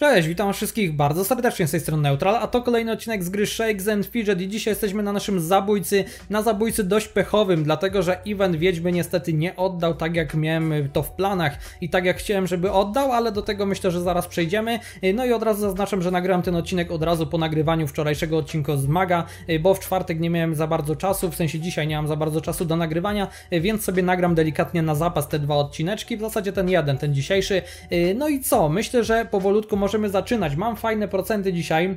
Cześć, witam wszystkich bardzo serdecznie z tej strony Neutral, a to kolejny odcinek z gry Shakes and Fidget i dzisiaj jesteśmy na naszym zabójcy, na zabójcy dość pechowym, dlatego że event Wiedźmy niestety nie oddał tak jak miałem to w planach i tak jak chciałem, żeby oddał, ale do tego myślę, że zaraz przejdziemy. No i od razu zaznaczam, że nagrałem ten odcinek od razu po nagrywaniu wczorajszego odcinka z Maga, bo w czwartek nie miałem za bardzo czasu, w sensie dzisiaj nie mam za bardzo czasu do nagrywania, więc sobie nagram delikatnie na zapas te dwa odcineczki, w zasadzie ten jeden, ten dzisiejszy. No i co, myślę, że powolutku możemy zaczynać. Mam fajne procenty dzisiaj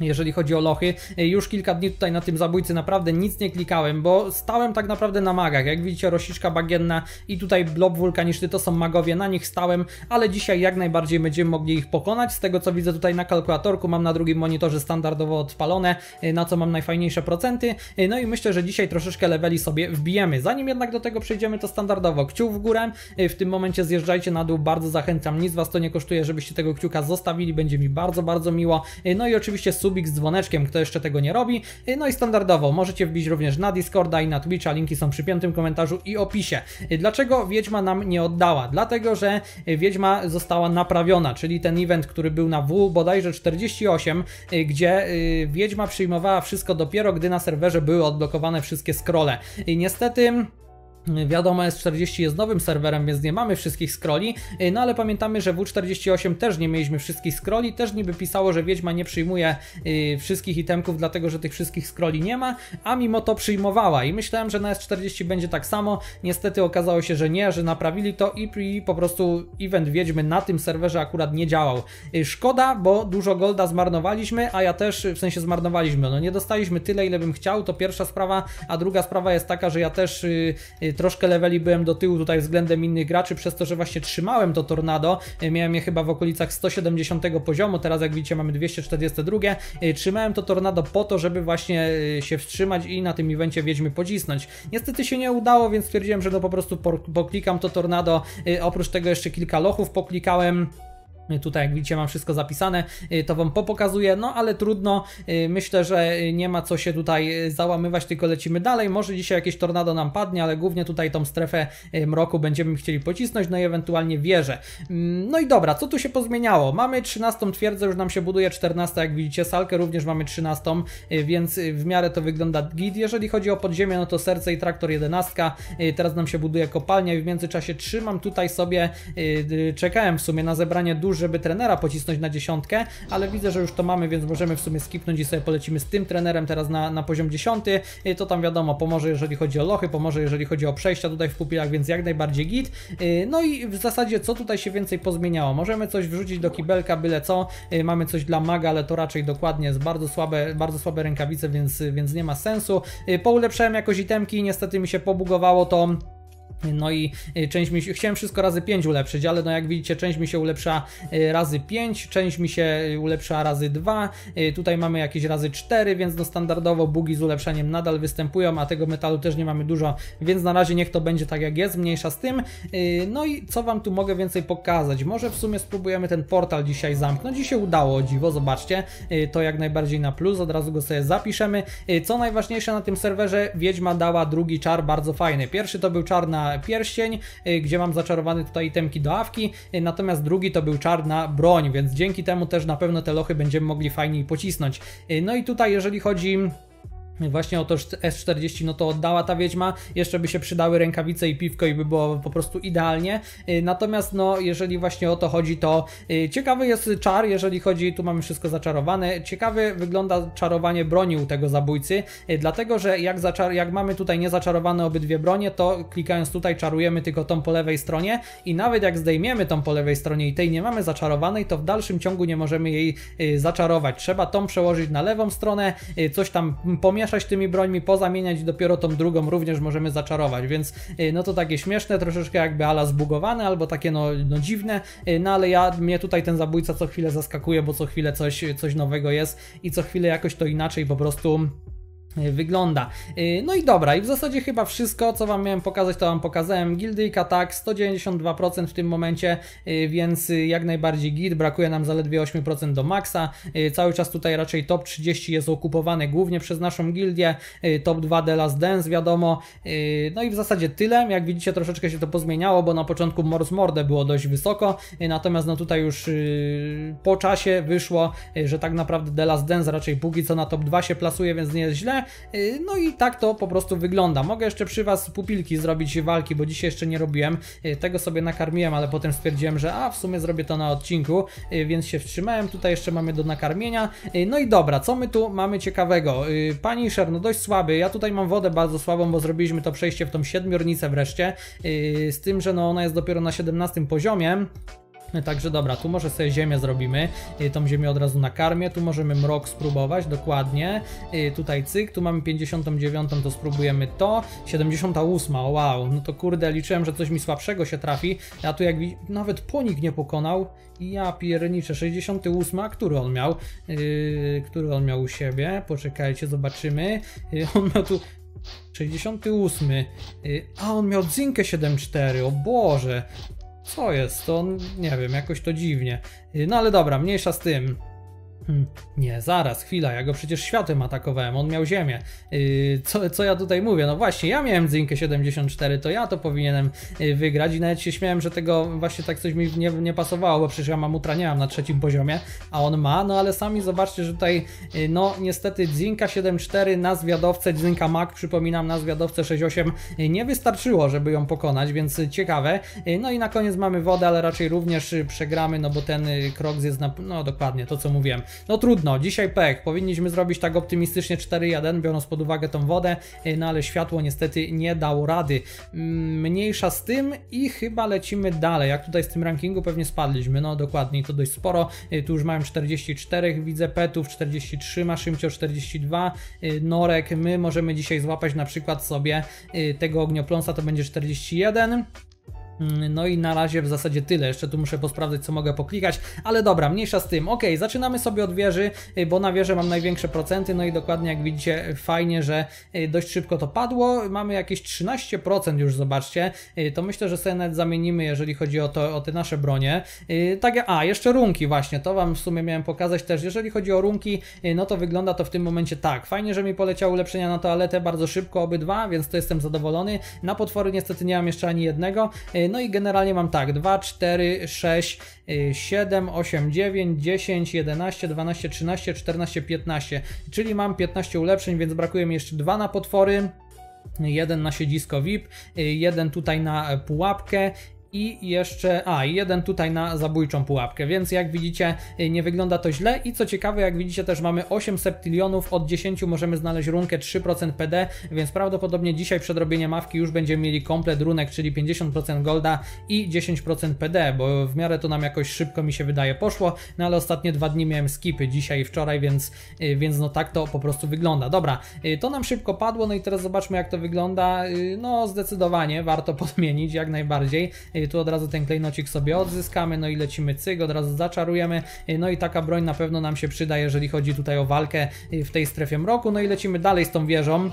jeżeli chodzi o lochy. Już kilka dni tutaj na tym zabójcy naprawdę nic nie klikałem, bo stałem tak naprawdę na magach. Jak widzicie, rosiczka bagienna i tutaj blob wulkaniczny to są magowie, na nich stałem, ale dzisiaj jak najbardziej będziemy mogli ich pokonać. Z tego co widzę tutaj na kalkulatorku, mam na drugim monitorze standardowo odpalone, na co mam najfajniejsze procenty. No i myślę, że dzisiaj troszeczkę leveli sobie wbijemy. Zanim jednak do tego przejdziemy, to standardowo kciuk w górę. W tym momencie zjeżdżajcie na dół, bardzo zachęcam. Nic was to nie kosztuje, żebyście tego kciuka zostawili, będzie mi bardzo, bardzo miło. No i oczywiście subik z dzwoneczkiem, kto jeszcze tego nie robi. No i standardowo możecie wbić również na Discorda i na Twitcha, linki są przy piątym komentarzu i opisie. Dlaczego Wiedźma nam nie oddała? Dlatego, że Wiedźma została naprawiona, czyli ten event, który był na W bodajże 48, gdzie y, Wiedźma przyjmowała wszystko dopiero, gdy na serwerze były odblokowane wszystkie scrolle. I niestety Wiadomo, S40 jest nowym serwerem, więc nie mamy wszystkich scrolli, y, no ale pamiętamy, że W48 też nie mieliśmy wszystkich scrolli, też niby pisało, że Wiedźma nie przyjmuje y, wszystkich itemków, dlatego że tych wszystkich scrolli nie ma, a mimo to przyjmowała. I myślałem, że na S40 będzie tak samo, niestety okazało się, że nie, że naprawili to i, i po prostu event Wiedźmy na tym serwerze akurat nie działał. Y, szkoda, bo dużo golda zmarnowaliśmy, a ja też, w sensie zmarnowaliśmy, no nie dostaliśmy tyle, ile bym chciał, to pierwsza sprawa, a druga sprawa jest taka, że ja też troszkę leveli byłem do tyłu tutaj względem innych graczy, przez to, że właśnie trzymałem to tornado. E, miałem je chyba w okolicach 170 poziomu, teraz jak widzicie mamy 242. E, trzymałem to tornado po to, żeby właśnie e, się wstrzymać i na tym evencie Wiedźmy pocisnąć. Niestety się nie udało, więc stwierdziłem, że no po prostu poklikam to tornado. Oprócz tego jeszcze kilka lochów poklikałem. Tutaj jak widzicie mam wszystko zapisane, y, to Wam popokazuję, no ale trudno, y, myślę, że nie ma co się tutaj y, załamywać, tylko lecimy dalej, może dzisiaj jakieś tornado nam padnie, ale głównie tutaj tą strefę mroku będziemy chcieli pocisnąć, no i ewentualnie wieżę. Mm, no i dobra, co tu się pozmieniało? Mamy 13 twierdzę, już nam się buduje 14, jak widzicie, salkę również mamy 13, więc w miarę to wygląda git. Jeżeli chodzi o podziemie, no to serce i traktor 11, teraz nam się buduje kopalnia i w międzyczasie trzymam tutaj sobie, czekałem w sumie na zebranie dużo żeby trenera pocisnąć na dziesiątkę, ale widzę, że już to mamy, więc możemy w sumie skipnąć i sobie polecimy z tym trenerem teraz na, na poziom dziesiąty. To tam wiadomo, pomoże jeżeli chodzi o lochy, pomoże jeżeli chodzi o przejścia tutaj w pupilach, więc jak najbardziej git. Y, no i w zasadzie co tutaj się więcej pozmieniało? Możemy coś wrzucić do kibelka, byle co. Y, mamy coś dla maga, ale to raczej dokładnie jest bardzo słabe, bardzo słabe rękawice, więc, więc nie ma sensu. Y, poulepszałem jakoś itemki, niestety mi się pobugowało to no i y, część mi się, chciałem wszystko razy 5 ulepszyć, ale no jak widzicie część mi się ulepsza y, razy 5, część mi się y, ulepsza razy 2, tutaj mamy jakieś razy 4, więc no standardowo bugi z ulepszeniem nadal występują, a tego metalu też nie mamy dużo, więc na razie niech to będzie tak jak jest, mniejsza z tym. No i co Wam tu mogę więcej pokazać? Może w sumie spróbujemy ten portal dzisiaj zamknąć i się udało, dziwo, zobaczcie, to jak najbardziej na plus, od razu go sobie zapiszemy. Co najważniejsze na tym serwerze, Wiedźma dała drugi czar bardzo fajny. Pierwszy to był czar na pierścień, y, gdzie mam zaczarowane tutaj itemki do awki, y, natomiast drugi to był czar na broń, więc dzięki temu też na pewno te lochy będziemy mogli fajniej pocisnąć. Y, no i tutaj jeżeli chodzi Właśnie o to S40 no to oddała ta wiedźma, jeszcze by się przydały rękawice i piwko i by było po prostu idealnie. Y, natomiast no jeżeli właśnie o to chodzi, to y, ciekawy jest czar, jeżeli chodzi, tu mamy wszystko zaczarowane, ciekawy wygląda czarowanie broni u tego zabójcy, y, dlatego że jak, zaczar jak mamy tutaj niezaczarowane obydwie bronie, to klikając tutaj czarujemy tylko tą po lewej stronie i nawet jak zdejmiemy tą po lewej stronie i tej nie mamy zaczarowanej, to w dalszym ciągu nie możemy jej zaczarować. Trzeba tą przełożyć na lewą stronę, coś tam pomieszać pomieszać tymi brońmi, pozamieniać i dopiero tą drugą również możemy zaczarować, więc y, no to takie śmieszne, troszeczkę jakby ala zbugowane albo takie no, no dziwne, y, no ale ja, mnie tutaj ten zabójca co chwilę zaskakuje, bo co chwilę coś, coś nowego jest i co chwilę jakoś to inaczej po prostu wygląda. Y, no i dobra, i w zasadzie chyba wszystko, co Wam miałem pokazać, to Wam pokazałem. Gildyjka tak, 192% w tym momencie, y, więc jak najbardziej git, brakuje nam zaledwie 8% do maksa. Cały czas tutaj raczej top 30 jest okupowane głównie przez naszą gildię, top 2 The Last Dance wiadomo. No i w zasadzie tyle, jak widzicie troszeczkę się to pozmieniało, bo na początku Mors Morde było dość wysoko, natomiast no tutaj już po czasie wyszło, że tak naprawdę The Last Dance raczej póki co na top 2 się plasuje, więc nie jest źle. Y, no i tak to po prostu wygląda. Mogę jeszcze przy Was pupilki zrobić walki, bo dzisiaj jeszcze nie robiłem. Y, tego sobie nakarmiłem, ale potem stwierdziłem, że a w sumie zrobię to na odcinku, y, więc się wstrzymałem. Tutaj jeszcze mamy do nakarmienia. No i dobra, co my tu mamy ciekawego? Pani Sher, no dość słaby. Ja tutaj mam wodę bardzo słabą, bo zrobiliśmy to przejście w tą siedmiornicę wreszcie. Z tym, że no ona jest dopiero na 17 poziomie. Także dobra, tu może sobie ziemię zrobimy, y, tą ziemię od razu nakarmię, tu możemy mrok spróbować, dokładnie, y, tutaj cyk, tu mamy 59, to spróbujemy to, 78, o wow, no to kurde, liczyłem, że coś mi słabszego się trafi, a tu jak nawet ponik nie pokonał, ja pierniczę, 68, a który on miał, yy, który on miał u siebie, poczekajcie, zobaczymy, yy, on miał tu 68. Yy, a on miał Zinkę 7.4, o Boże. Co jest? To nie wiem, jakoś to dziwnie. No ale dobra, mniejsza z tym. Hmm, nie, zaraz, chwila, ja go przecież światem atakowałem, on miał ziemię. Yy, co, co ja tutaj mówię? No właśnie, ja miałem Zinkę 74, to ja to powinienem yy, wygrać i nawet się śmiałem, że tego właśnie tak coś mi nie, nie pasowało, bo przecież ja Mamutra nie mam na trzecim poziomie, a on ma, no ale sami zobaczcie, że tutaj, yy, no niestety Zinka 74 na zwiadowcę, Zinka Mac, przypominam, na zwiadowcę 68 yy, nie wystarczyło, żeby ją pokonać, więc ciekawe. No i na koniec mamy wodę, ale raczej również przegramy, no bo ten krok jest na, no dokładnie, to co mówiłem. No trudno, dzisiaj pech. Powinniśmy zrobić tak optymistycznie 4-1, biorąc pod uwagę tą wodę, y, no ale światło niestety nie dało rady. Mm, mniejsza z tym i chyba lecimy dalej. Jak tutaj z tym rankingu pewnie spadliśmy, no dokładnie, to dość sporo. Y, tu już mają 44, widzę petów, 43, ma Szymcio 42, y, Norek, my możemy dzisiaj złapać na przykład sobie tego ogniopląsa, to będzie 41. Mm, no i na razie w zasadzie tyle. Jeszcze tu muszę posprawdzać, co mogę poklikać, ale dobra, mniejsza z tym. Ok, zaczynamy sobie od wieży, y, bo na wieży mam największe procenty. No i dokładnie jak widzicie, fajnie, że y, dość szybko to padło. Mamy jakieś 13% już, zobaczcie. Y, to myślę, że sobie nawet zamienimy, jeżeli chodzi o, to, o te nasze bronie. Tak, a jeszcze runki, właśnie. To Wam w sumie miałem pokazać też. Jeżeli chodzi o runki, no to wygląda to w tym momencie tak. Fajnie, że mi poleciały ulepszenia na toaletę bardzo szybko, obydwa, więc to jestem zadowolony. Na potwory niestety nie mam jeszcze ani jednego. No i generalnie mam tak, 2, 4, 6, 7, 8, 9, 10, 11, 12, 13, 14, 15. Czyli mam 15 ulepszeń, więc brakuje mi jeszcze 2 na potwory jeden na siedzisko VIP, y, jeden tutaj na pułapkę i jeszcze, a jeden tutaj na zabójczą pułapkę, więc jak widzicie y, nie wygląda to źle. I co ciekawe jak widzicie też mamy 8 septylionów, od 10 możemy znaleźć runkę 3% PD, więc prawdopodobnie dzisiaj przed robieniem mawki już będziemy mieli komplet runek, czyli 50% golda i 10% PD, bo w miarę to nam jakoś szybko mi się wydaje poszło, no ale ostatnie dwa dni miałem skipy, dzisiaj i wczoraj, więc, y, więc no tak to po prostu wygląda. Dobra, y, to nam szybko padło, no i teraz zobaczmy jak to wygląda, no zdecydowanie warto podmienić jak najbardziej, tu od razu ten klejnocik sobie odzyskamy, no i lecimy cyk, od razu zaczarujemy, no i taka broń na pewno nam się przyda, jeżeli chodzi tutaj o walkę w tej strefie mroku, no i lecimy dalej z tą wieżą.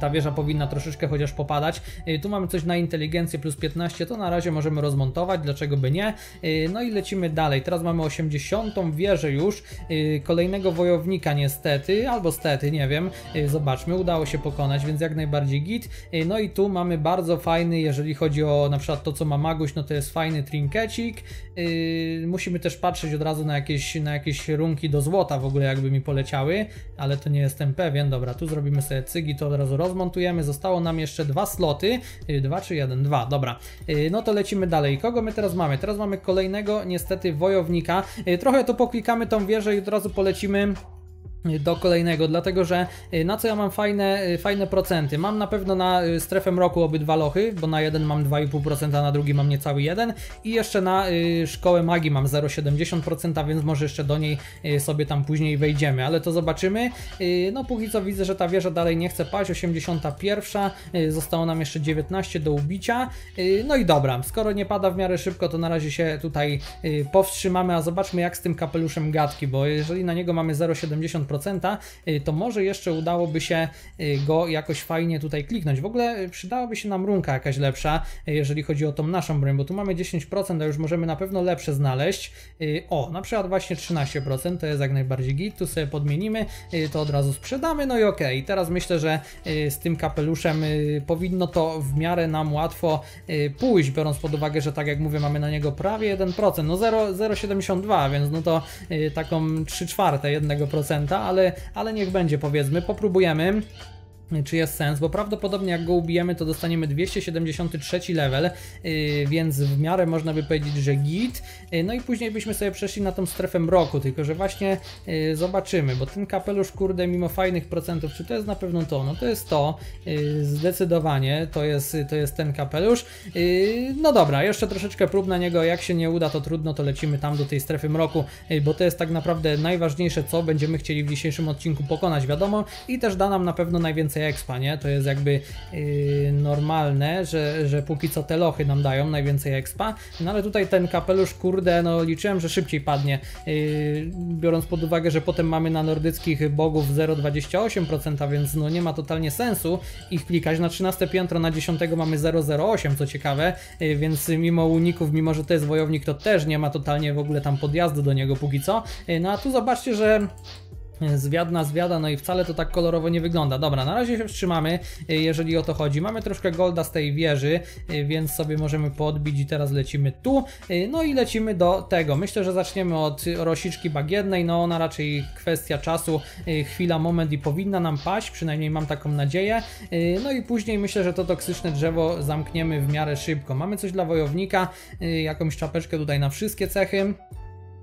Ta wieża powinna troszeczkę chociaż popadać. Y, tu mamy coś na inteligencję plus 15, to na razie możemy rozmontować, dlaczego by nie. Y, no i lecimy dalej. Teraz mamy 80. wieżę już, y, kolejnego wojownika niestety, albo stety, nie wiem. Zobaczmy, udało się pokonać, więc jak najbardziej git. No i tu mamy bardzo fajny, jeżeli chodzi o na przykład to, co ma Maguś, no to jest fajny trinkecik. Musimy też patrzeć od razu na jakieś, na jakieś runki do złota w ogóle jakby mi poleciały, ale to nie jestem pewien. Dobra, tu zrobimy sobie cygi, to od razu razu rozmontujemy. Zostało nam jeszcze dwa sloty. Y, dwa czy jeden? Dwa, dobra. Y, no to lecimy dalej. Kogo my teraz mamy? Teraz mamy kolejnego niestety wojownika. Y, trochę to poklikamy tą wieżę i od razu polecimy do kolejnego, dlatego że y, na co ja mam fajne, y, fajne procenty? Mam na pewno na y, strefę mroku obydwa lochy, bo na jeden mam 2,5%, a na drugi mam niecały 1 i jeszcze na szkołę magii mam 0,70%, więc może jeszcze do niej sobie tam później wejdziemy, ale to zobaczymy. No póki co widzę, że ta wieża dalej nie chce paść, 81, zostało nam jeszcze 19 do ubicia. No i dobra, skoro nie pada w miarę szybko, to na razie się tutaj powstrzymamy, a zobaczmy jak z tym kapeluszem gadki, bo jeżeli na niego mamy 0,70%, 1%, y, to może jeszcze udałoby się y, go jakoś fajnie tutaj kliknąć. W ogóle przydałaby się nam runka jakaś lepsza, jeżeli chodzi o tą naszą broń, bo tu mamy 10%, a już możemy na pewno lepsze znaleźć. O, na przykład właśnie 13%, to jest jak najbardziej git, tu sobie podmienimy, to od razu sprzedamy, no i. Okay. Teraz myślę, że z tym kapeluszem powinno to w miarę nam łatwo pójść, biorąc pod uwagę, że tak jak mówię, mamy na niego prawie 1%, no 0,72, więc no to taką 3 czwarte 1%, ale, ale niech będzie powiedzmy, popróbujemy czy jest sens, bo prawdopodobnie jak go ubijemy, to dostaniemy 273 level, yy, więc w miarę można by powiedzieć, że git. Yy, no i później byśmy sobie przeszli na tą strefę mroku, tylko że właśnie yy, zobaczymy, bo ten kapelusz, kurde, mimo fajnych procentów, czy to jest na pewno to? No to jest to, yy, zdecydowanie, to jest, to jest ten kapelusz. Yy, no dobra, jeszcze troszeczkę prób na niego, jak się nie uda, to trudno, to lecimy tam do tej strefy mroku, yy, bo to jest tak naprawdę najważniejsze, co będziemy chcieli w dzisiejszym odcinku pokonać, wiadomo, i też da nam na pewno najwięcej expa, nie? To jest jakby yy, normalne, że, że póki co te lochy nam dają najwięcej expa, no ale tutaj ten kapelusz, kurde, no liczyłem, że szybciej padnie, yy, biorąc pod uwagę, że potem mamy na nordyckich bogów 0,28%, więc no nie ma totalnie sensu ich klikać. Na 13 piętro, na 10 mamy 0,08, co ciekawe, yy, więc mimo uników, mimo że to jest wojownik, to też nie ma totalnie w ogóle tam podjazdu do niego póki co. Yy, no a tu zobaczcie, że zwiad na zwiada, no i wcale to tak kolorowo nie wygląda. Dobra, na razie się wstrzymamy, y, jeżeli o to chodzi. Mamy troszkę golda z tej wieży, y, więc sobie możemy podbić i teraz lecimy tu. Y, no i lecimy do tego. Myślę, że zaczniemy od rosiczki bagiennej, no ona raczej kwestia czasu, chwila, moment i powinna nam paść, przynajmniej mam taką nadzieję. No i później myślę, że to toksyczne drzewo zamkniemy w miarę szybko. Mamy coś dla wojownika, jakąś czapeczkę tutaj na wszystkie cechy.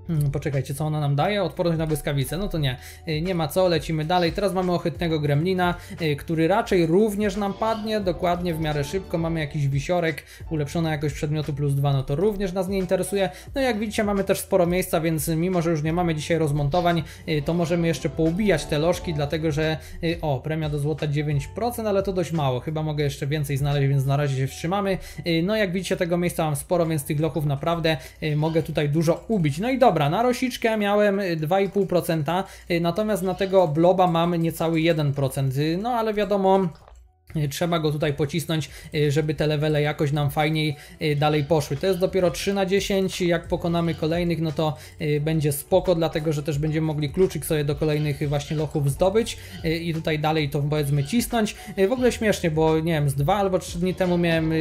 Hmm, poczekajcie, co ona nam daje? Odporność na błyskawice. No to nie, y, nie ma co, lecimy dalej. Teraz mamy ochytnego gremlina, y, który raczej również nam padnie, dokładnie w miarę szybko. Mamy jakiś wisiorek, ulepszona jakość przedmiotu plus dwa, no to również nas nie interesuje. No jak widzicie, mamy też sporo miejsca, więc mimo, że już nie mamy dzisiaj rozmontowań, y, to możemy jeszcze poubijać te lożki, dlatego że o, premia do złota 9%, ale to dość mało. Chyba mogę jeszcze więcej znaleźć, więc na razie się wstrzymamy. No jak widzicie, tego miejsca mam sporo, więc tych lochów naprawdę mogę tutaj dużo ubić. No i dobra, Dobra, na rosiczkę miałem 2,5%, natomiast na tego bloba mam niecały 1%. No ale wiadomo, Trzeba go tutaj pocisnąć, y, żeby te levele jakoś nam fajniej y, dalej poszły. To jest dopiero 3 na 10, jak pokonamy kolejnych, no to y, będzie spoko, dlatego że też będziemy mogli kluczyk sobie do kolejnych właśnie lochów zdobyć i tutaj dalej to powiedzmy cisnąć. W ogóle śmiesznie, bo nie wiem, z 2 albo 3 dni temu miałem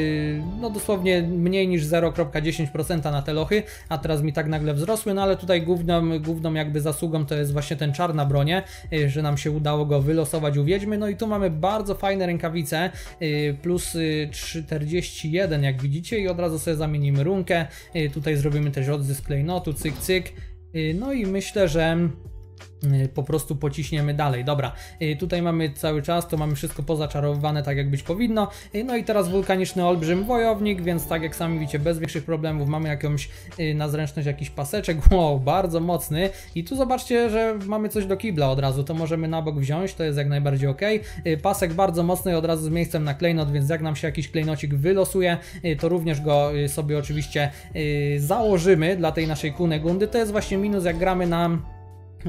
no dosłownie mniej niż 0,10% na te lochy, a teraz mi tak nagle wzrosły, no ale tutaj główną, główną jakby zasługą to jest właśnie ten czarna bronie, że nam się udało go wylosować u Wiedźmy, no i tu mamy bardzo fajne rękawice y, plus 41 jak widzicie i od razu sobie zamienimy runkę. Y, tutaj zrobimy też odzysk klejnotu, cyk cyk. Y, no i myślę, że Y, po prostu pociśniemy dalej. Dobra, y, tutaj mamy cały czas, to mamy wszystko pozaczarowane tak jak być powinno. Y, no i teraz wulkaniczny olbrzym wojownik, więc tak jak sami widzicie, bez większych problemów mamy jakąś na zręczność jakiś paseczek, wow, bardzo mocny. I tu zobaczcie, że mamy coś do kibla od razu, to możemy na bok wziąć, to jest jak najbardziej ok. Pasek bardzo mocny, od razu z miejscem na klejnot, więc jak nam się jakiś klejnocik wylosuje, to również go sobie oczywiście założymy dla tej naszej kunegundy. To jest właśnie minus, jak gramy na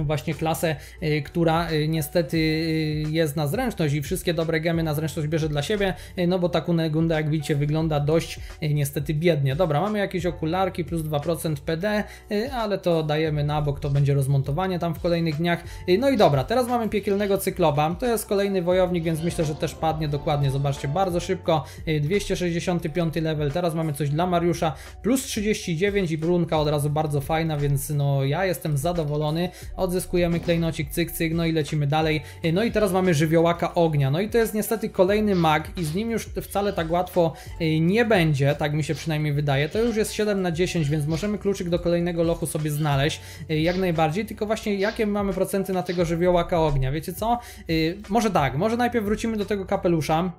właśnie klasę, y, która y, niestety y, jest na zręczność i wszystkie dobre gemy na zręczność bierze dla siebie, no bo ta Kunegunda jak widzicie wygląda dość niestety biednie. Dobra, mamy jakieś okularki plus 2% PD, ale to dajemy na bok, to będzie rozmontowanie tam w kolejnych dniach. No i dobra, teraz mamy piekielnego cykloba, to jest kolejny wojownik, więc myślę, że też padnie dokładnie, zobaczcie, bardzo szybko, 265 level, teraz mamy coś dla Mariusza, plus 39 i brunka od razu bardzo fajna, więc no ja jestem zadowolony odzyskujemy klejnocik, cyk, cyk, no i lecimy dalej. No i teraz mamy żywiołaka ognia, no i to jest niestety kolejny mag i z nim już wcale tak łatwo y, nie będzie, tak mi się przynajmniej wydaje. To już jest 7 na 10, więc możemy kluczyk do kolejnego lochu sobie znaleźć, y, jak najbardziej, tylko właśnie jakie mamy procenty na tego żywiołaka ognia, wiecie co? Może tak, może najpierw wrócimy do tego kapelusza,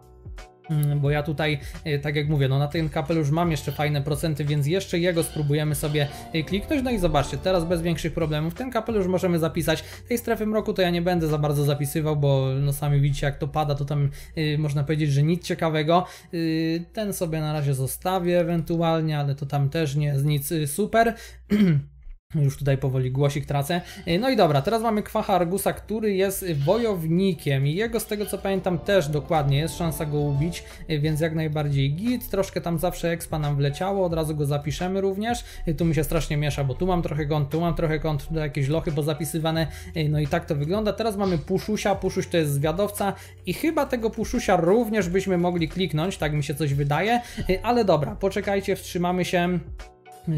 bo ja tutaj, e, tak jak mówię, no na ten kapelusz mam jeszcze fajne procenty, więc jeszcze jego spróbujemy sobie e, kliknąć, no i zobaczcie, teraz bez większych problemów, ten kapelusz możemy zapisać, tej strefy mroku to ja nie będę za bardzo zapisywał, bo no sami widzicie jak to pada, to tam yy, można powiedzieć, że nic ciekawego, yy, ten sobie na razie zostawię ewentualnie, ale to tam też nie jest nic super, Już tutaj powoli głosik tracę. E, no i dobra, teraz mamy Kwacha Argusa, który jest wojownikiem i jego z tego co pamiętam też dokładnie jest szansa go ubić, e, więc jak najbardziej git. Troszkę tam zawsze expa nam wleciało, od razu go zapiszemy również. E, tu mi się strasznie miesza, bo tu mam trochę kąt, tu mam trochę kąt, tu jakieś lochy pozapisywane. No i tak to wygląda. Teraz mamy Puszusia, Puszuś to jest zwiadowca i chyba tego Puszusia również byśmy mogli kliknąć, tak mi się coś wydaje. Ale dobra, poczekajcie, wstrzymamy się.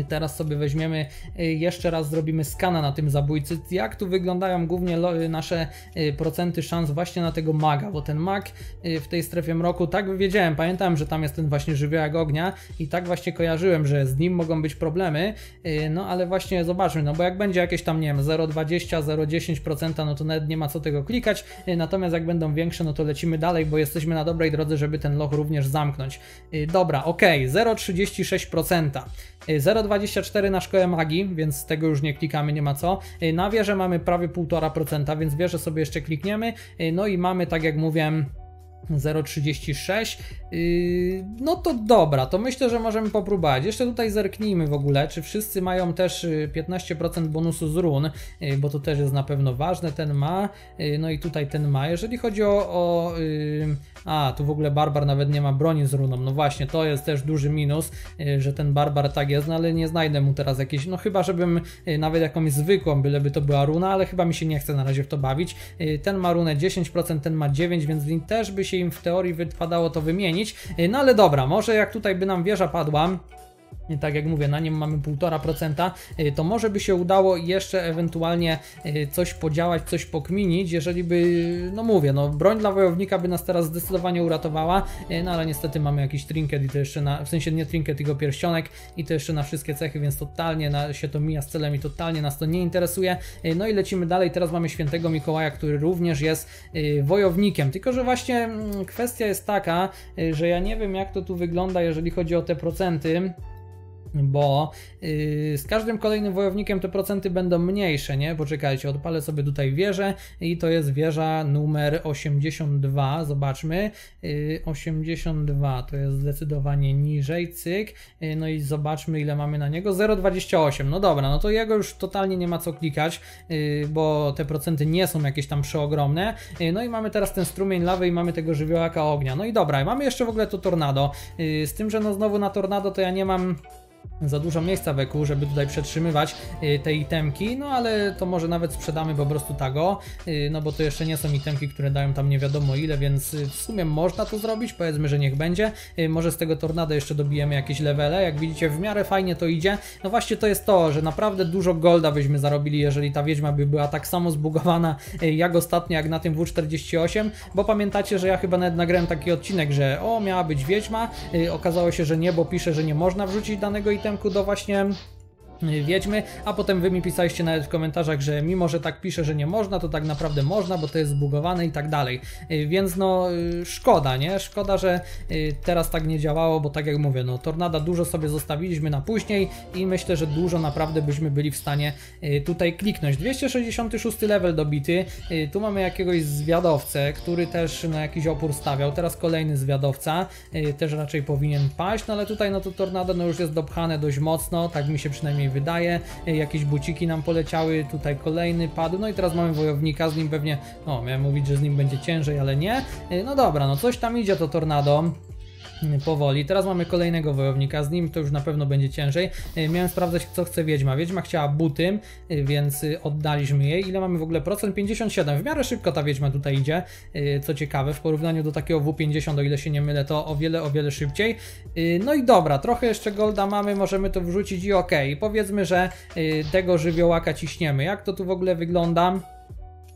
Teraz sobie weźmiemy, y, jeszcze raz zrobimy skana na tym zabójcy. Jak tu wyglądają głównie y, nasze y, procenty szans właśnie na tego maga, bo ten mag w tej strefie mroku, tak wiedziałem, pamiętałem, że tam jest ten właśnie żywiołek ognia i tak właśnie kojarzyłem, że z nim mogą być problemy, no ale właśnie zobaczmy, no bo jak będzie jakieś tam, nie wiem, 0,20, 0,10%, no to nawet nie ma co tego klikać, natomiast jak będą większe, no to lecimy dalej, bo jesteśmy na dobrej drodze, żeby ten loch również zamknąć. Dobra, ok, 0,36%. 0,24 na szkołę magii, więc tego już nie klikamy, nie ma co. Na wieżę mamy prawie 1,5%, więc wieżę sobie jeszcze klikniemy. No i mamy, tak jak mówiłem, 0,36. Yy, no to dobra, to myślę, że możemy popróbować. Jeszcze tutaj zerknijmy w ogóle, czy wszyscy mają też 15% y, bonusu z run, yy, bo to też jest na pewno ważne. Ten ma, yy, no i tutaj ten ma. Jeżeli chodzi o. o a, tu w ogóle barbar nawet nie ma broni z runą. No właśnie, to jest też duży minus, że ten barbar tak jest, no ale nie znajdę mu teraz jakiejś. No chyba, żebym nawet jakąś zwykłą, byleby to była runa, ale chyba mi się nie chce na razie w to bawić. Ten ma runę 10%, ten ma 9%, więc też by się im w teorii wypadało to wymienić. Y, no ale dobra, może jak tutaj by nam wieża padła, tak jak mówię, na nim mamy 1,5%, y, to może by się udało jeszcze ewentualnie y, coś podziałać, coś pokminić, jeżeli by, no mówię, no broń dla wojownika by nas teraz zdecydowanie uratowała, no ale niestety mamy jakiś trinket i to jeszcze na, w sensie nie trinket, tylko pierścionek i to jeszcze na wszystkie cechy, więc totalnie na, się to mija z celem i totalnie nas to nie interesuje. No i lecimy dalej, teraz mamy świętego Mikołaja, który również jest wojownikiem, tylko że właśnie mm, kwestia jest taka, że ja nie wiem jak to tu wygląda, jeżeli chodzi o te procenty, bo yy, z każdym kolejnym wojownikiem te procenty będą mniejsze, nie? Poczekajcie, odpalę sobie tutaj wieżę i to jest wieża numer 82, zobaczmy, yy, 82 to jest zdecydowanie niżej, cyk, yy, no i zobaczmy ile mamy na niego, 0,28, no dobra, no to jego już totalnie nie ma co klikać, yy, bo te procenty nie są jakieś tam przeogromne, yy, no i mamy teraz ten strumień lawy i mamy tego żywiołaka ognia, no i dobra, mamy jeszcze w ogóle to tornado, yy, z tym, że no znowu na tornado to ja nie mam za dużo miejsca weku, żeby tutaj przetrzymywać y, te itemki, no ale to może nawet sprzedamy po prostu tago, y, no bo to jeszcze nie są itemki, które dają tam nie wiadomo ile, więc y, w sumie można to zrobić, powiedzmy, że niech będzie. Może z tego tornada jeszcze dobijemy jakieś levele, jak widzicie w miarę fajnie to idzie. No właśnie to jest to, że naprawdę dużo golda byśmy zarobili, jeżeli ta wiedźma by była tak samo zbugowana jak ostatnio, jak na tym W48, bo pamiętacie, że ja chyba nawet nagrałem taki odcinek, że o, miała być wiedźma, okazało się, że nie, bo pisze, że nie można wrzucić danego itemku, do właśnie Wiedźmy, a potem wy mi pisaliście nawet w komentarzach, że mimo, że tak pisze, że nie można, to tak naprawdę można, bo to jest zbugowane i tak dalej. Y, więc no y, szkoda, nie? Szkoda, że y, teraz tak nie działało, bo tak jak mówię, no Tornada dużo sobie zostawiliśmy na później i myślę, że dużo naprawdę byśmy byli w stanie tutaj kliknąć. 266 level dobity, tu mamy jakiegoś zwiadowcę, który też na jakiś opór stawiał, teraz kolejny zwiadowca, też raczej powinien paść, no ale tutaj no to Tornado no już jest dopchane dość mocno, tak mi się przynajmniej wydaje. E, jakieś buciki nam poleciały, tutaj kolejny padł. No i teraz mamy wojownika, z nim pewnie, no miałem mówić, że z nim będzie ciężej, ale nie. E, no dobra, no coś tam idzie to tornado powoli. Teraz mamy kolejnego wojownika, z nim to już na pewno będzie ciężej. E, miałem sprawdzać, co chce Wiedźma. Wiedźma chciała buty, e, więc e, oddaliśmy jej. Ile mamy w ogóle procent? 57. W miarę szybko ta Wiedźma tutaj idzie, co ciekawe, w porównaniu do takiego W50, o ile się nie mylę, to o wiele, o wiele szybciej. No i dobra, trochę jeszcze golda mamy, możemy to wrzucić i ok. Powiedzmy, że tego żywiołaka ciśniemy. Jak to tu w ogóle wygląda?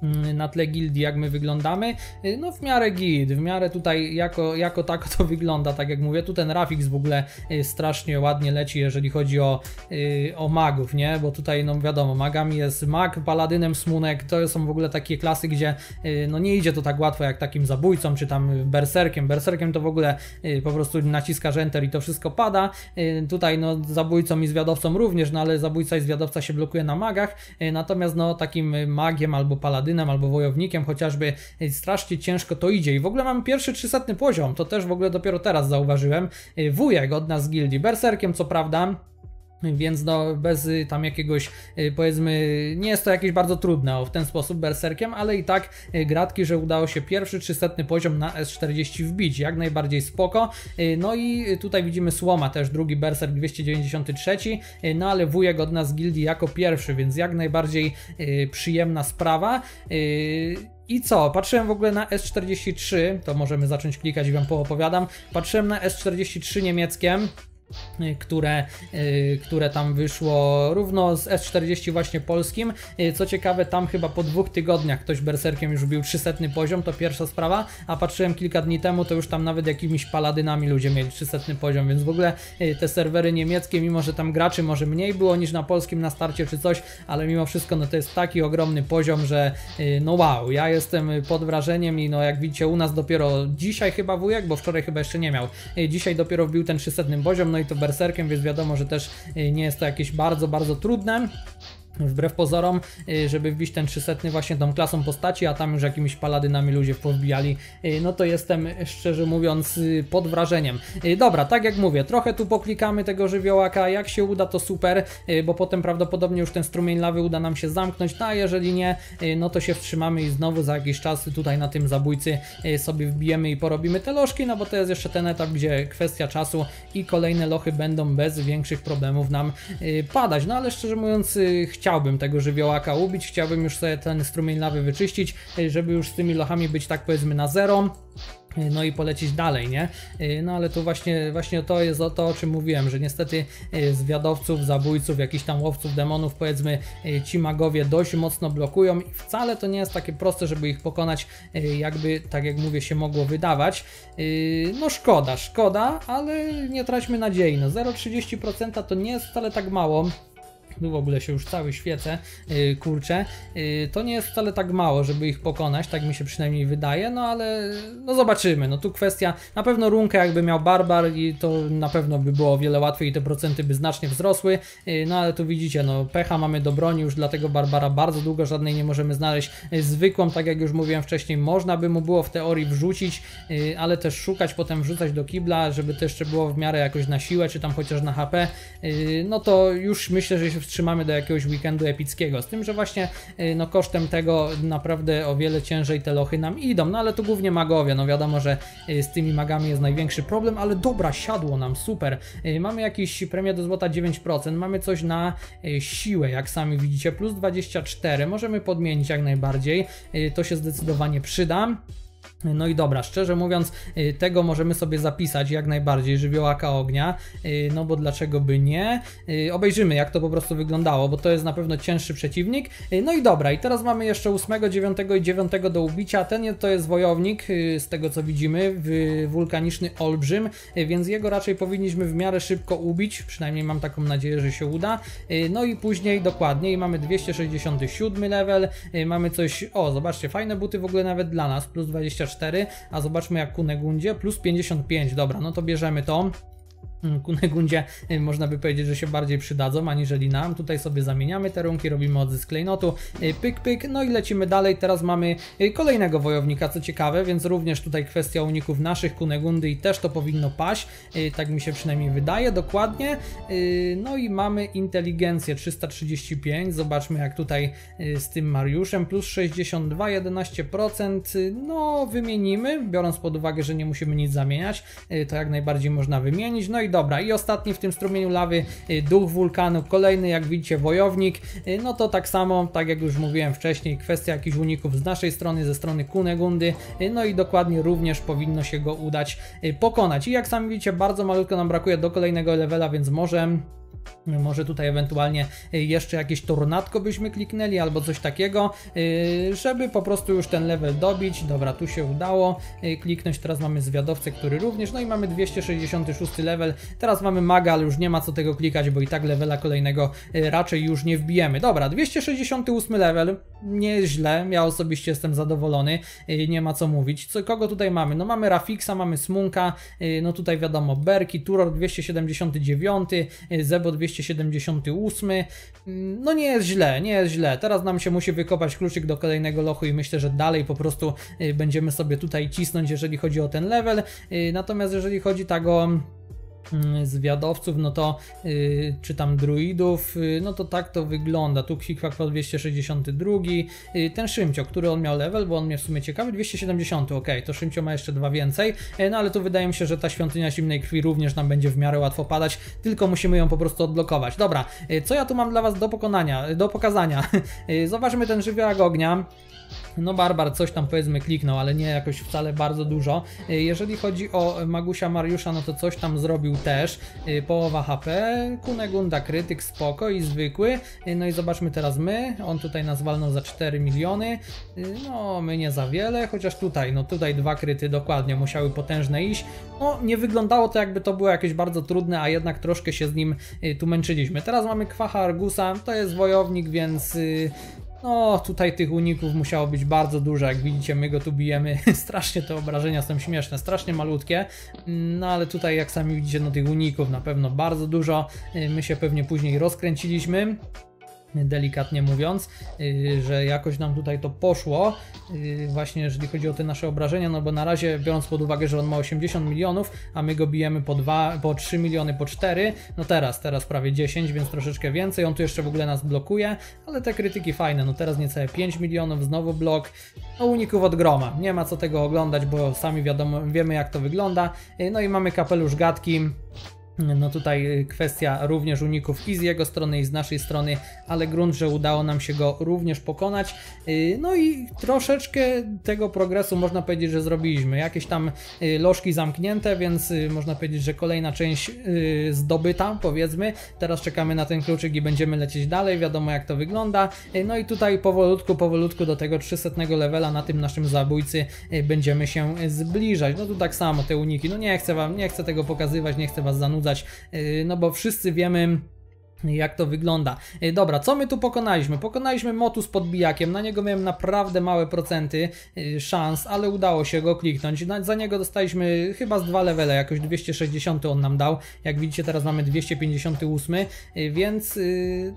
Mm, na tle gildii, jak my wyglądamy. Y, no w miarę git, w miarę tutaj jako, jako tako to wygląda, tak jak mówię. Tu ten Rafix w ogóle y, strasznie ładnie leci, jeżeli chodzi o, y, o magów, nie? Bo tutaj, no wiadomo, magami jest mag, paladynem smunek, to są w ogóle takie klasy, gdzie no nie idzie to tak łatwo jak takim zabójcą, czy tam berserkiem. Berserkiem to w ogóle po prostu naciskasz enter i to wszystko pada. Tutaj no zabójcą i zwiadowcą również, no ale zabójca i zwiadowca się blokuje na magach, natomiast no takim magiem albo paladynem paladynem albo wojownikiem chociażby strasznie ciężko to idzie. I w ogóle mamy pierwszy 300 poziom, to też w ogóle dopiero teraz zauważyłem. Wujek od nas z gildii, berserkiem co prawda, Więc no, bez y, tam jakiegoś, y, powiedzmy, nie jest to jakieś bardzo trudne o, w ten sposób berserkiem, ale i tak y, gratki, że udało się pierwszy 300 poziom na S40 wbić, jak najbardziej spoko. No i tutaj widzimy Słoma też, drugi berserk 293, no ale wujek od nas gildii jako pierwszy, więc jak najbardziej przyjemna sprawa. I co? Patrzyłem w ogóle na S43, to możemy zacząć klikać i wam poopowiadam. Patrzyłem na S43 niemieckie. Y, które, y, które tam wyszło równo z S40 właśnie polskim. Y, co ciekawe, tam chyba po dwóch tygodniach ktoś berserkiem już bił 300 poziom, to pierwsza sprawa, a patrzyłem kilka dni temu, to już tam nawet jakimiś paladynami ludzie mieli 300 poziom, więc w ogóle te serwery niemieckie, mimo że tam graczy może mniej było niż na polskim na starcie czy coś, ale mimo wszystko no to jest taki ogromny poziom, że no wow, ja jestem pod wrażeniem i no jak widzicie u nas dopiero dzisiaj chyba wujek, bo wczoraj chyba jeszcze nie miał, dzisiaj dopiero wbił ten 300 poziom, no i to berserkiem, więc wiadomo, że też y, nie jest to jakieś bardzo, bardzo trudne wbrew pozorom, y, żeby wbić ten 300 właśnie tą klasą postaci, a tam już jakimiś paladynami ludzie powbijali, y, no to jestem szczerze mówiąc pod wrażeniem. Dobra, tak jak mówię, trochę tu poklikamy tego żywiołaka, jak się uda to super, bo potem prawdopodobnie już ten strumień lawy uda nam się zamknąć, no a jeżeli nie, no to się wstrzymamy i znowu za jakiś czas tutaj na tym zabójcy sobie wbijemy i porobimy te lożki, no bo to jest jeszcze ten etap, gdzie kwestia czasu i kolejne lochy będą bez większych problemów nam padać, no ale szczerze mówiąc chciałbym tego żywiołaka ubić, chciałbym już sobie ten strumień lawy wyczyścić, żeby już z tymi lochami być tak powiedzmy na zero no i polecieć dalej, nie? No ale tu właśnie, właśnie to jest o to, o czym mówiłem, że niestety e, zwiadowców, zabójców, jakichś tam łowców demonów, powiedzmy, e, ci magowie dość mocno blokują i wcale to nie jest takie proste, żeby ich pokonać, e, jakby, tak jak mówię, się mogło wydawać. No szkoda, szkoda, ale nie traćmy nadziei, no 0,30% to nie jest wcale tak mało w ogóle się już cały świecę, yy, kurczę, yy, to nie jest wcale tak mało, żeby ich pokonać, tak mi się przynajmniej wydaje, no ale no zobaczymy, no tu kwestia, na pewno runkę jakby miał Barbar i to na pewno by było o wiele łatwiej i te procenty by znacznie wzrosły, yy, no ale tu widzicie, no pecha mamy do broni, już dlatego Barbara bardzo długo żadnej nie możemy znaleźć, yy, zwykłą, tak jak już mówiłem wcześniej, można by mu było w teorii wrzucić, yy, ale też szukać, potem wrzucać do kibla, żeby to jeszcze było w miarę jakoś na siłę, czy tam chociaż na HP, yy, no to już myślę, że się wstrzymamy do jakiegoś weekendu epickiego. Z tym, że właśnie y, no, kosztem tego naprawdę o wiele ciężej te lochy nam idą. No ale tu głównie magowie. No wiadomo, że y, z tymi magami jest największy problem, ale dobra, siadło nam, super. Y, mamy jakiś premię do złota 9%, mamy coś na siłę, jak sami widzicie, plus 24. Możemy podmienić jak najbardziej. To się zdecydowanie przyda. No i dobra, szczerze mówiąc, y, tego możemy sobie zapisać jak najbardziej, żywiołaka ognia, y, no bo dlaczego by nie? Y, obejrzymy jak to po prostu wyglądało, bo to jest na pewno cięższy przeciwnik. No i dobra, i teraz mamy jeszcze 8, 9 i 9 do ubicia. Ten to jest wojownik, z tego co widzimy, wulkaniczny olbrzym, więc jego raczej powinniśmy w miarę szybko ubić, przynajmniej mam taką nadzieję, że się uda. No i później dokładniej mamy 267 level, mamy coś, o zobaczcie, fajne buty w ogóle nawet dla nas, plus 24 24, a zobaczmy jak Kunegundzie, plus 55, dobra, no to bierzemy to. Kunegundzie y, można by powiedzieć, że się bardziej przydadzą aniżeli nam. Tutaj sobie zamieniamy te runki, robimy odzysk klejnotu, y, pyk pyk, no i lecimy dalej. Teraz mamy y, kolejnego wojownika, co ciekawe, więc również tutaj kwestia uników naszych Kunegundy i też to powinno paść, tak mi się przynajmniej wydaje, dokładnie. No i mamy inteligencję 335, zobaczmy jak tutaj z tym Mariuszem, plus 62, 11%, no wymienimy, biorąc pod uwagę, że nie musimy nic zamieniać, to jak najbardziej można wymienić, no i dobra, i ostatni w tym strumieniu lawy y, duch wulkanu, kolejny jak widzicie wojownik, y, no to tak samo, tak jak już mówiłem wcześniej, kwestia jakichś uników z naszej strony, ze strony Kunegundy, y, no i dokładnie również powinno się go udać pokonać. I jak sami widzicie, bardzo malutko nam brakuje do kolejnego levela, więc może może tutaj ewentualnie y, jeszcze jakieś tornadko byśmy kliknęli albo coś takiego, y, żeby po prostu już ten level dobić. Dobra, tu się udało y, kliknąć. Teraz mamy zwiadowcę, który również, no i mamy 266 level. Teraz mamy maga, ale już nie ma co tego klikać, bo i tak levela kolejnego raczej już nie wbijemy. Dobra, 268 level, nieźle, ja osobiście jestem zadowolony, nie ma co mówić. Co, kogo tutaj mamy? No mamy Rafixa, mamy Smunka, no tutaj wiadomo Berki, Turor 279, Zebo 278. No nie jest źle, nie jest źle. Teraz nam się musi wykopać kluczyk do kolejnego lochu i myślę, że dalej po prostu y, będziemy sobie tutaj cisnąć, jeżeli chodzi o ten level. Y, natomiast jeżeli chodzi tak o mm, zwiadowców, no to yy, czy tam druidów, yy, no to tak to wygląda. Tu Kwikpak 262, yy, ten Szymcio, który on miał level, bo on mnie w sumie ciekawy, 270, ok, to Szymcio ma jeszcze dwa więcej, yy, no ale tu wydaje mi się, że ta świątynia zimnej krwi również nam będzie w miarę łatwo padać, tylko musimy ją po prostu odblokować. Dobra, yy, co ja tu mam dla Was do pokonania, do pokazania? Yy, zobaczmy ten żywiołak ognia. No Barbar coś tam powiedzmy kliknął, ale nie jakoś wcale bardzo dużo. Y, jeżeli chodzi o Magusia Mariusza, no to coś tam zrobił też. Y, połowa HP, Kunegunda krytyk, spoko i zwykły. Y, no i zobaczmy teraz my. On tutaj nas walnął za 4 miliony. No my nie za wiele, chociaż tutaj, no tutaj dwa kryty dokładnie musiały potężne iść. No nie wyglądało to jakby to było jakieś bardzo trudne, a jednak troszkę się z nim tu męczyliśmy. Teraz mamy Kwacha Argusa, to jest wojownik, więc no, tutaj tych uników musiało być bardzo dużo, jak widzicie, my go tu bijemy, strasznie te obrażenia są śmieszne, strasznie malutkie, no ale tutaj jak sami widzicie, no tych uników na pewno bardzo dużo, my się pewnie później rozkręciliśmy, delikatnie mówiąc, y, że jakoś nam tutaj to poszło, y, właśnie jeżeli chodzi o te nasze obrażenia, no bo na razie biorąc pod uwagę, że on ma 80 milionów, a my go bijemy po 2, po 3 miliony, po 4, no teraz, teraz prawie 10, więc troszeczkę więcej, on tu jeszcze w ogóle nas blokuje, ale te krytyki fajne, no teraz niecałe 5 milionów, znowu blok, no uników od groma, nie ma co tego oglądać, bo sami wiadomo, wiemy jak to wygląda, y, no i mamy kapelusz gadki, no tutaj y, kwestia również uników i z jego strony i z naszej strony, ale grunt, że udało nam się go również pokonać. Y, no i troszeczkę tego progresu można powiedzieć, że zrobiliśmy. Jakieś tam y, lożki zamknięte, więc można powiedzieć, że kolejna część zdobyta, powiedzmy. Teraz czekamy na ten kluczyk i będziemy lecieć dalej, wiadomo jak to wygląda. No i tutaj powolutku, powolutku do tego 300 levela na tym naszym zabójcy będziemy się zbliżać. No tu tak samo te uniki, no nie chcę wam, nie chcę tego pokazywać, nie chcę was zanudzać Y, no bo wszyscy wiemy, jak to wygląda. Y, dobra, co my tu pokonaliśmy? Pokonaliśmy motu z podbijakiem, na niego miałem naprawdę małe procenty y, szans, ale udało się go kliknąć. Za niego dostaliśmy chyba z dwa levele, jakoś 260 on nam dał. Jak widzicie teraz mamy 258, więc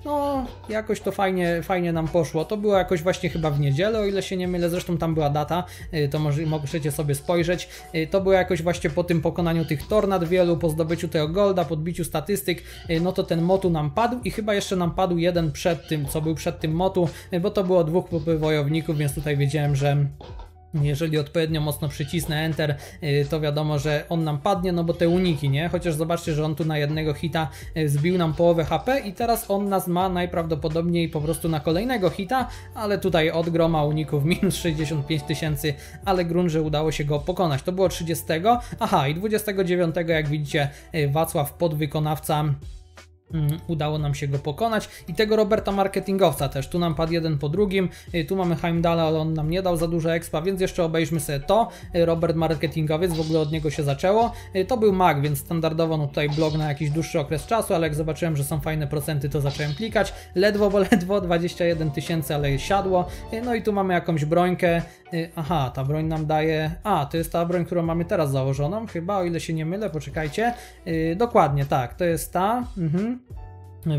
no jakoś to fajnie, fajnie nam poszło. To było jakoś właśnie chyba w niedzielę, o ile się nie mylę, zresztą tam była data, to może, możecie sobie spojrzeć. To było jakoś właśnie po tym pokonaniu tych tornad wielu, po zdobyciu tego golda, podbiciu statystyk, no to ten motu nam padł i chyba jeszcze nam padł jeden przed tym, co był przed tym motu, bo to było dwóch wojowników, więc tutaj wiedziałem, że jeżeli odpowiednio mocno przycisnę Enter, y, to wiadomo, że on nam padnie, no bo te uniki, nie? Chociaż zobaczcie, że on tu na jednego hita y, zbił nam połowę HP i teraz on nas ma najprawdopodobniej po prostu na kolejnego hita, ale tutaj od groma uników minus 65 tysięcy, ale grunt, że udało się go pokonać. To było 30, aha i 29 jak widzicie y, Wacław podwykonawca udało nam się go pokonać. I tego Roberta marketingowca też, tu nam padł jeden po drugim, y, tu mamy Heimdala, ale on nam nie dał za dużo expa, więc jeszcze obejrzmy sobie to, y, Robert marketingowiec, w ogóle od niego się zaczęło, y, to był mag, więc standardowo no tutaj blog na jakiś dłuższy okres czasu, ale jak zobaczyłem, że są fajne procenty, to zacząłem klikać, ledwo, bo ledwo, 21 tysięcy, ale siadło, no i tu mamy jakąś brońkę, aha, ta broń nam daje, a, to jest ta broń, którą mamy teraz założoną, chyba, o ile się nie mylę, poczekajcie, dokładnie, tak, to jest ta, mhm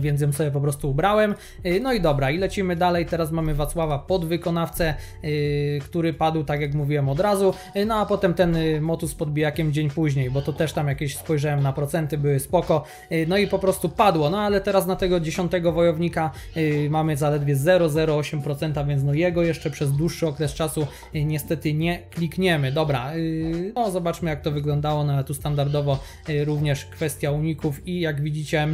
więc ją sobie po prostu ubrałem. Y, no i dobra, i lecimy dalej. Teraz mamy Wacława podwykonawcę, yy, który padł, tak jak mówiłem od razu. Yy, no a potem ten motus z podbijakiem dzień później, bo to też tam jakieś spojrzałem na procenty, były spoko. Y, no i po prostu padło. No ale teraz na tego dziesiątego wojownika y, mamy zaledwie 0,08%, więc no jego jeszcze przez dłuższy okres czasu niestety nie klikniemy. Dobra, no zobaczmy jak to wyglądało. No ale tu standardowo również kwestia uników i jak widzicie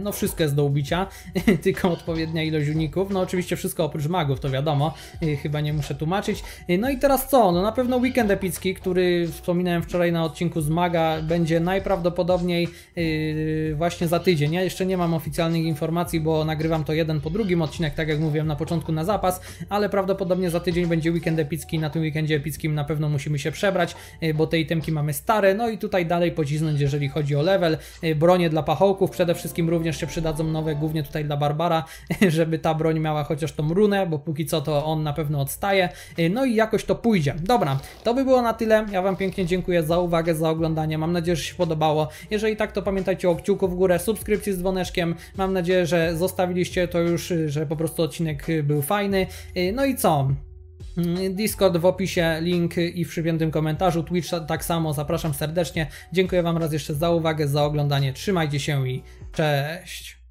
no wszystko jest do ubicia, tylko odpowiednia ilość uników. No oczywiście wszystko oprócz magów, to wiadomo, yy, chyba nie muszę tłumaczyć. Yy, no i teraz co? No na pewno weekend epicki, który wspominałem wczoraj na odcinku z Maga, będzie najprawdopodobniej właśnie za tydzień. Ja jeszcze nie mam oficjalnych informacji, bo nagrywam to jeden po drugim odcinek, tak jak mówiłem na początku na zapas, ale prawdopodobnie za tydzień będzie weekend epicki. Na tym weekendzie epickim na pewno musimy się przebrać, bo te itemki mamy stare. No i tutaj dalej pocisnąć, jeżeli chodzi o level. Bronie dla pachołków przede wszystkim wszystkim również się przydadzą nowe, głównie tutaj dla Barbara, żeby ta broń miała chociaż tą runę, bo póki co to on na pewno odstaje. No i jakoś to pójdzie. Dobra, to by było na tyle. Ja Wam pięknie dziękuję za uwagę, za oglądanie. Mam nadzieję, że się podobało. Jeżeli tak, to pamiętajcie o kciuku w górę, subskrypcji z dzwoneczkiem. Mam nadzieję, że zostawiliście to już, że po prostu odcinek był fajny. No i co? Mm, Discord w opisie, link i w przypiętym komentarzu, Twitch tak samo, zapraszam serdecznie. Dziękuję Wam raz jeszcze za uwagę, za oglądanie, trzymajcie się i cześć!